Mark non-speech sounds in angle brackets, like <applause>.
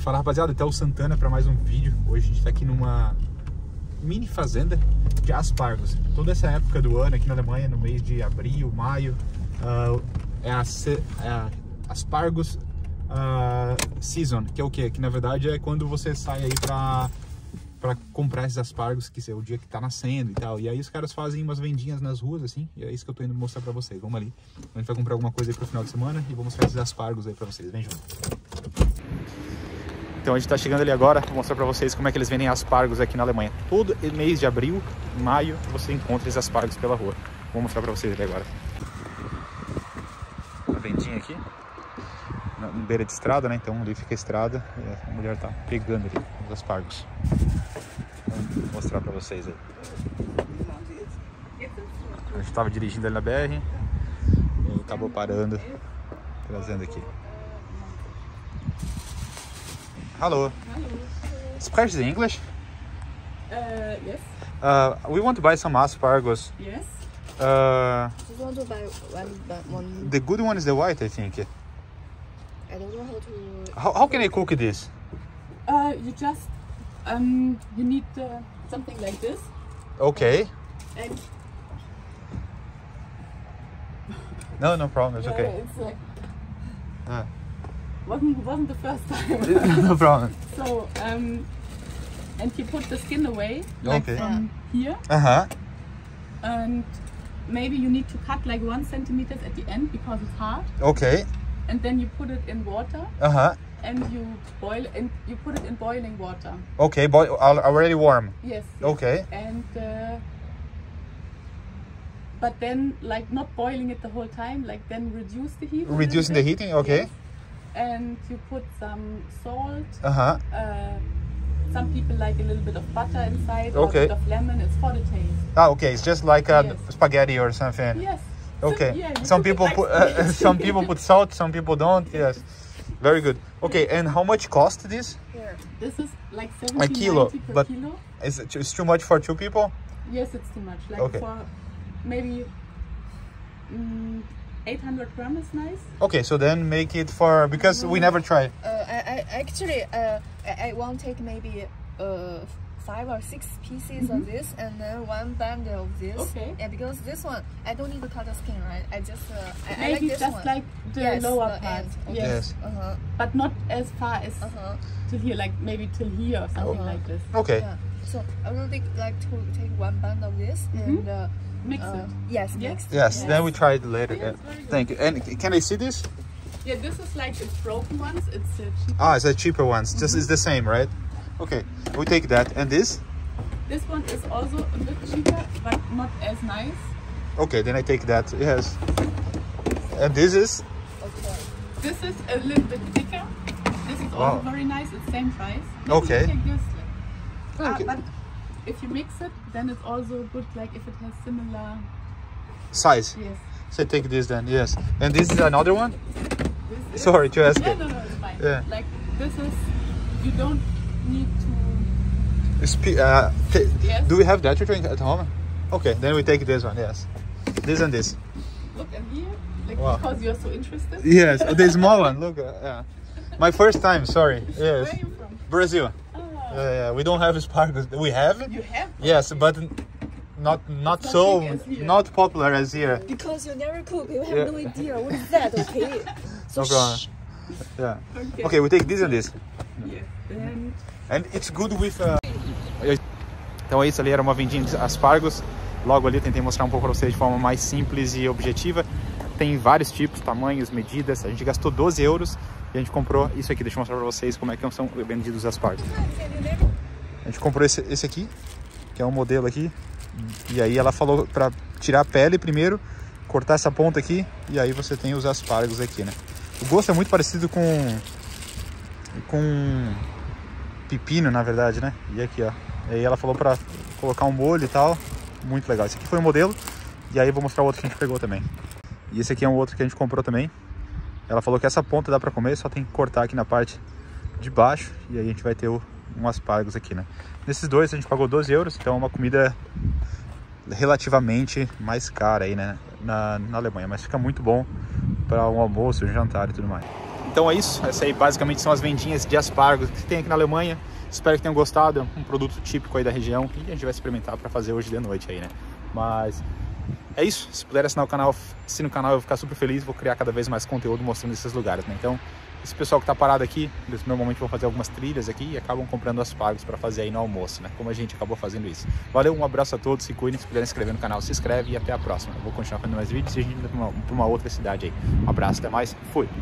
Fala rapaziada, até o Santana para mais um vídeo. Hoje a gente tá aqui numa mini fazenda de aspargos. Toda essa época do ano aqui na Alemanha, no mês de abril, maio, uh, é, a, é a aspargos uh, season, que é o que? Que na verdade é quando você sai aí para para comprar esses aspargos, que é o dia que tá nascendo e tal. E aí os caras fazem umas vendinhas nas ruas, assim, e é isso que eu tô indo mostrar pra vocês. Vamos ali. A gente vai comprar alguma coisa aí pro final de semana e vou mostrar esses aspargos aí pra vocês. Vem junto. Então a gente tá chegando ali agora, vou mostrar pra vocês como é que eles vendem aspargos aqui na Alemanha. Todo mês de abril, maio, você encontra esses aspargos pela rua. Vou mostrar pra vocês ali agora. A vendinha aqui na beira de estrada, né? Então ali fica a estrada a mulher tá pegando ali os aspargos. Vou mostrar pra vocês aí. A gente tava dirigindo ali na BR e acabou parando, trazendo aqui. Hello. Hello. Speaks English? Uh, yes. Uh, we want to buy some asparagus. Yes. Uh, Just want to buy one, bu- one. the good one is the white, I think. I don't know how to. How, how can I cook this? Uh, you just um, you need uh, something like this, Okay. and No, no problem. It's okay. it's like Ah. Wasn't wasn't the first time. <laughs> no problem. so um, and you put the skin away like Okay. from here, Uh huh. and maybe you need to cut like one centimeters at the end because it's hard, Okay. and then you put it in water Uh huh. and you boil and you put it in boiling water. Okay. Boy, al- already warm. Yes. yes. Okay. and uh, but then like not boiling it the whole time like then reduce the heat a Reducing the heating. Okay. Yes. And you put some salt Uh huh. uh, some people like a little bit of butter inside or Okay. a bit of lemon it's for the taste Ah, okay. It's just like a Yes. spaghetti or something. yes Okay. So, yeah, some people like put uh, <laughs> some people put salt, some people don't. Yes. Very good. Okay. And how much cost this? Yeah. this is like 70 A kilo, per but- kilo Is it it's too much for two people? yes it's too much like Okay. for maybe mm, 800 gram is nice Okay. So then make it for because we never try. Uh, I, I actually uh, I, I want to take maybe uh five or six pieces of this and then one bundle of this. Okay. Yeah, because this one I don't need to cut the skin, right? I just uh, I, I like this just one. like the Yes, lower the part end. Okay. yes Yes. Uh huh. but not as far as Uh huh. till here, like maybe till here or something Uh-huh. like this. Okay. Yeah. So I would like, like to take one bundle of this and uh, Mix uh, it. yes, Yeah. mix. Yes. Then we try it later. Yeah. Thank you. And can I see this? Yeah, this is like the broken ones. It's uh, cheap. Ah, it's the cheaper ones. Just it's the same, right? Okay. We take that. And this? This one is also a bit cheaper, but not as nice. Okay. Then I take that. Yes. And this is? Okay. This is a little bit thicker. This is Wow. also very nice. It's same price. Maybe Okay. You take this. Ah, Okay. but if you mix it, then it's also good. Like if it has similar. Size. Yes. So take this then. Yes. And this is another one. Is, Sorry to ask Yeah, it. no, no, it's fine. Yeah. Like this is. You don't need to. Spe- uh, Yes. Do we have that drink at home? Okay. Then we take this one. Yes. This and this. Look and here, like Wow. because you're so interested. Yes. The small one. Look. Uh, yeah. My first time. Sorry. Yes. Where are you from? Brazil. Ah, Yeah, yeah. We don't have asparagus. We have you have. Yes, but not not so not popular as here. Because you never cook, you have Yeah. no idea what is that. <laughs> Okay. So No problem. Yeah. Okay. Okay, we take this and this. Yes. Then And it's good with. Uh... Então é isso ali, era uma vendinha de aspargos. Logo ali tentei mostrar um pouco para vocês de forma mais simples e objetiva. Tem vários tipos, tamanhos, medidas. A gente gastou 12 euros e a gente comprou isso aqui. Deixa eu mostrar para vocês como é que são vendidos os aspargos. A gente comprou esse, esse aqui, que é um modelo aqui. E aí ela falou para tirar a pele primeiro, cortar essa ponta aqui e aí você tem os aspargos aqui, né? O gosto é muito parecido com com pepino, na verdade, né? E aqui, ó. E aí ela falou para colocar um molho e tal. Muito legal. Esse aqui foi o modelo. E aí vou mostrar o outro que a gente pegou também. E esse aqui é um outro que a gente comprou também. Ela falou que essa ponta dá para comer, só tem que cortar aqui na parte de baixo. E aí a gente vai ter um aspargos aqui, né? Nesses dois a gente pagou 12 euros, então é uma comida relativamente mais cara aí, né? Na, na Alemanha, mas fica muito bom para um almoço, um jantar e tudo mais. Então é isso, essa aí basicamente são as vendinhas de aspargos que tem aqui na Alemanha. Espero que tenham gostado, é um produto típico aí da região que a gente vai experimentar para fazer hoje de noite aí, né? Mas é isso, se puder assinar o canal, assine o canal, eu vou ficar super feliz, vou criar cada vez mais conteúdo mostrando esses lugares, né? Então, esse pessoal que está parado aqui, eles normalmente vão fazer algumas trilhas aqui e acabam comprando aspargos para fazer aí no almoço, né? Como a gente acabou fazendo isso. Valeu, um abraço a todos, se cuidem, se puderem inscrever no canal, se inscreve e até a próxima. Eu vou continuar fazendo mais vídeos e a gente vai para uma outra cidade aí. Um abraço, até mais, fui!